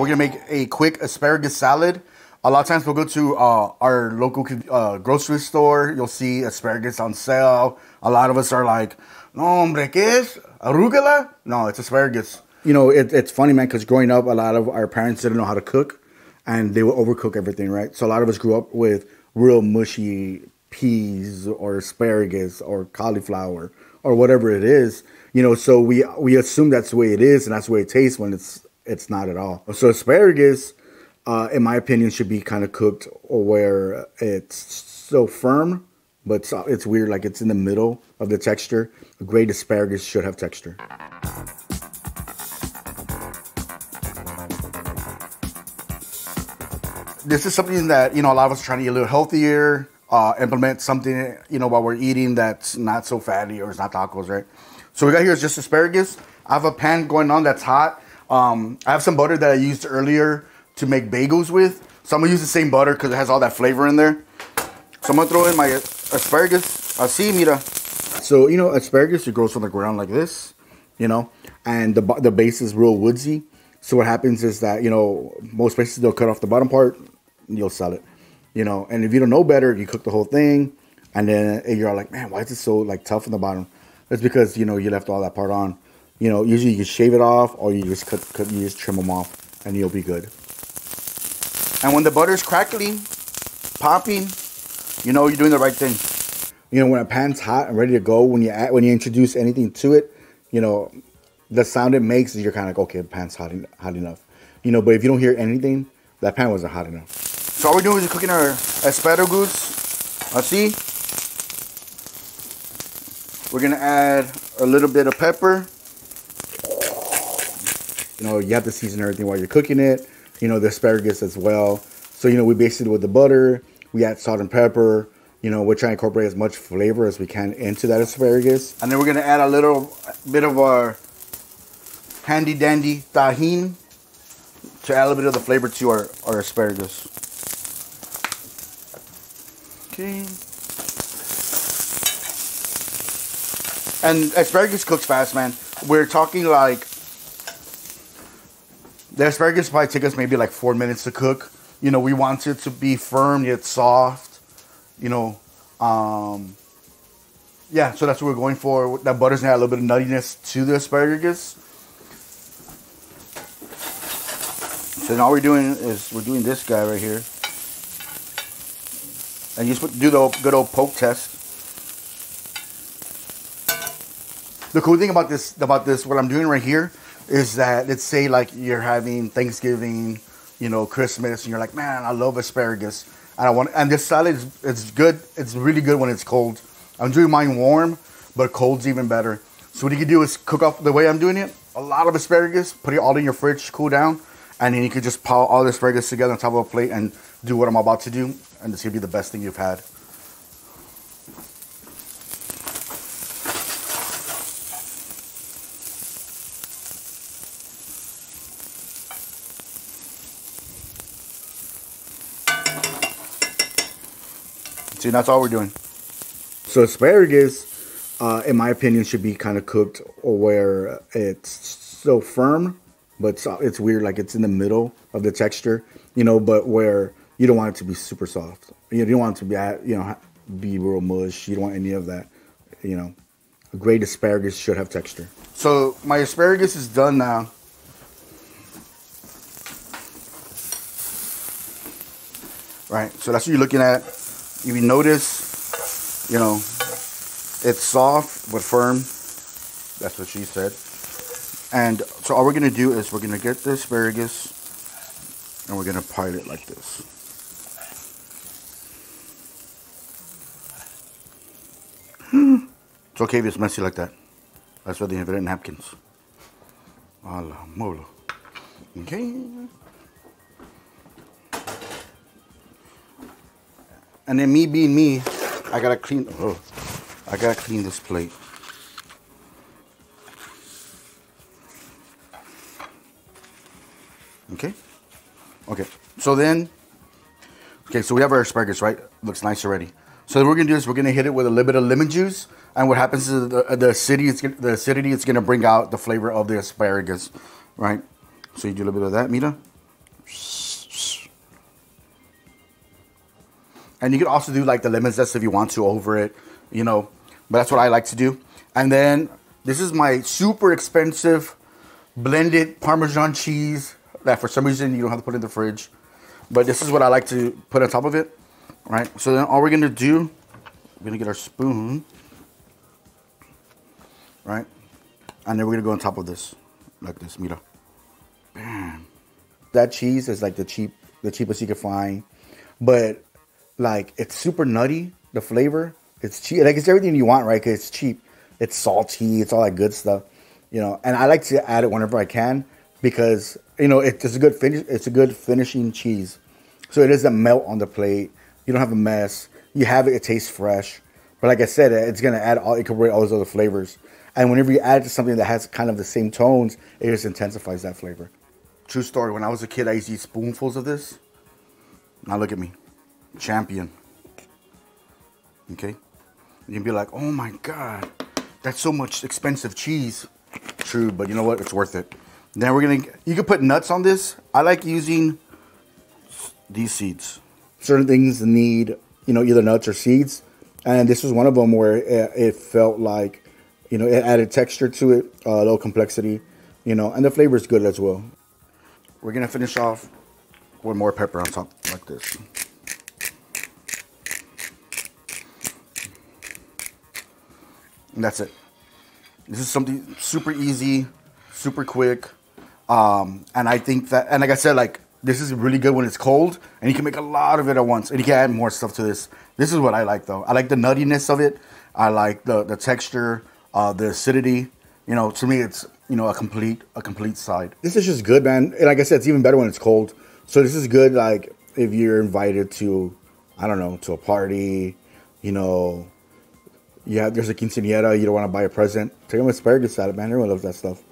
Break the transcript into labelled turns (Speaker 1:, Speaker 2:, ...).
Speaker 1: We're gonna make a quick asparagus salad. A lot of times we'll go to uh, our local uh, grocery store. You'll see asparagus on sale. A lot of us are like, "No, hombre, ¿qué es? Arugula?" No, it's asparagus. You know, it, it's funny, man, because growing up, a lot of our parents didn't know how to cook, and they would overcook everything, right? So a lot of us grew up with real mushy peas or asparagus or cauliflower or whatever it is. You know, so we we assume that's the way it is and that's the way it tastes when it's it's not at all. So asparagus uh, in my opinion, should be kind of cooked where it's so firm, but it's, it's weird, like it's in the middle of the texture. A great asparagus should have texture. This is something that, you know, a lot of us are trying to get a little healthier, uh, implement something, you know, while we're eating that's not so fatty or it's not tacos, right? So we got here is just asparagus. I have a pan going on that's hot. Um, I have some butter that I used earlier to make bagels with. So I'm gonna use the same butter because it has all that flavor in there. So I'm gonna throw in my asparagus. Así, mira. So, you know, asparagus, it grows from the ground like this, you know, and the, the base is real woodsy. So what happens is that, you know, most places they'll cut off the bottom part and you'll sell it, you know. And if you don't know better, you cook the whole thing and then you're like, man, why is it so like tough in the bottom? It's because, you know, you left all that part on. You know, usually you can shave it off or you just cut, cut you just trim them off and you'll be good. And when the butter's crackling, popping, you know you're doing the right thing. You know, when a pan's hot and ready to go, when you add, when you introduce anything to it, you know, the sound it makes is you're kind of like, okay, the pan's hot, hot enough. You know, but if you don't hear anything, that pan wasn't hot enough. So all we're doing is cooking our asparagus. I see. We're gonna add a little bit of pepper. You know, you have to season everything while you're cooking it you know, the asparagus as well. So, you know, we based it with the butter, we add salt and pepper, you know, we're trying to incorporate as much flavor as we can into that asparagus. And then we're gonna add a little bit of our handy dandy Tajín to add a little bit of the flavor to our, our asparagus. Okay. And asparagus cooks fast, man. We're talking like the asparagus probably take us maybe like four minutes to cook. You know, we want it to be firm yet soft. You know, um, yeah. So that's what we're going for. That butter's gonna add a little bit of nuttiness to the asparagus. So all we're doing is we're doing this guy right here, and you just do the good old poke test. The cool thing about this about this what I'm doing right here is that let's say like you're having Thanksgiving, you know, Christmas, and you're like, man, I love asparagus, and I want, and this salad is it's good. It's really good when it's cold. I'm doing mine warm, but cold's even better. So what you can do is cook up the way I'm doing it. A lot of asparagus, put it all in your fridge, cool down, and then you can just pile all the asparagus together on top of a plate and do what I'm about to do, and it's gonna be the best thing you've had. See, that's all we're doing. So asparagus, uh, in my opinion, should be kind of cooked where it's so firm, but it's, it's weird, like it's in the middle of the texture, you know, but where you don't want it to be super soft. You don't want it to be, you know, be real mush. You don't want any of that, you know. A great asparagus should have texture. So my asparagus is done now. Right, so that's what you're looking at if you notice, you know, it's soft but firm. That's what she said. And so all we're going to do is we're going to get the asparagus and we're going to pile it like this. it's okay if it's messy like that. That's why they invented napkins. A la molo. Okay. And then me being me, I gotta clean. Oh, I gotta clean this plate. Okay. Okay. So then, okay. So we have our asparagus, right? Looks nice already. So we're gonna do is we're gonna hit it with a little bit of lemon juice, and what happens is the, the acidity, it's the acidity, it's gonna bring out the flavor of the asparagus, right? So you do a little bit of that, Mira. And you could also do like the lemon zest if you want to over it, you know. But that's what I like to do. And then this is my super expensive blended Parmesan cheese that for some reason you don't have to put in the fridge. But this is what I like to put on top of it, right? So then all we're gonna do, we're gonna get our spoon, right? And then we're gonna go on top of this, like this, mira. Bam. That cheese is like the cheap, the cheapest you can find, but like it's super nutty. The flavor, it's cheap. Like it's everything you want, right? Cause it's cheap. It's salty. It's all that good stuff, you know. And I like to add it whenever I can because you know it's a good finish. It's a good finishing cheese, so it doesn't melt on the plate. You don't have a mess. You have it. It tastes fresh. But like I said, it's gonna add all incorporate all those other flavors. And whenever you add it to something that has kind of the same tones, it just intensifies that flavor. True story. When I was a kid, I used to eat spoonfuls of this. Now look at me, champion. Okay, you can be like, oh my god, that's so much expensive cheese. True, but you know what? It's worth it. Then we're gonna, you can put nuts on this. I like using these seeds. Certain things need, you know, either nuts or seeds. And this was one of them where it, it felt like, you know, it added texture to it, uh, a little complexity, you know, and the flavor is good as well. We're gonna finish off with more pepper on top like this. And that's it. This is something super easy, super quick. Um, and I think that, and like I said, like this is really good when it's cold, and you can make a lot of it at once, and you can add more stuff to this. This is what I like though. I like the nuttiness of it. I like the the texture, uh, the acidity. You know, to me, it's you know a complete a complete side. This is just good, man. And like I said, it's even better when it's cold. So this is good, like if you're invited to, I don't know, to a party, you know, yeah, there's a quinceañera, you don't want to buy a present. Take them asparagus salad, man. Everyone loves that stuff.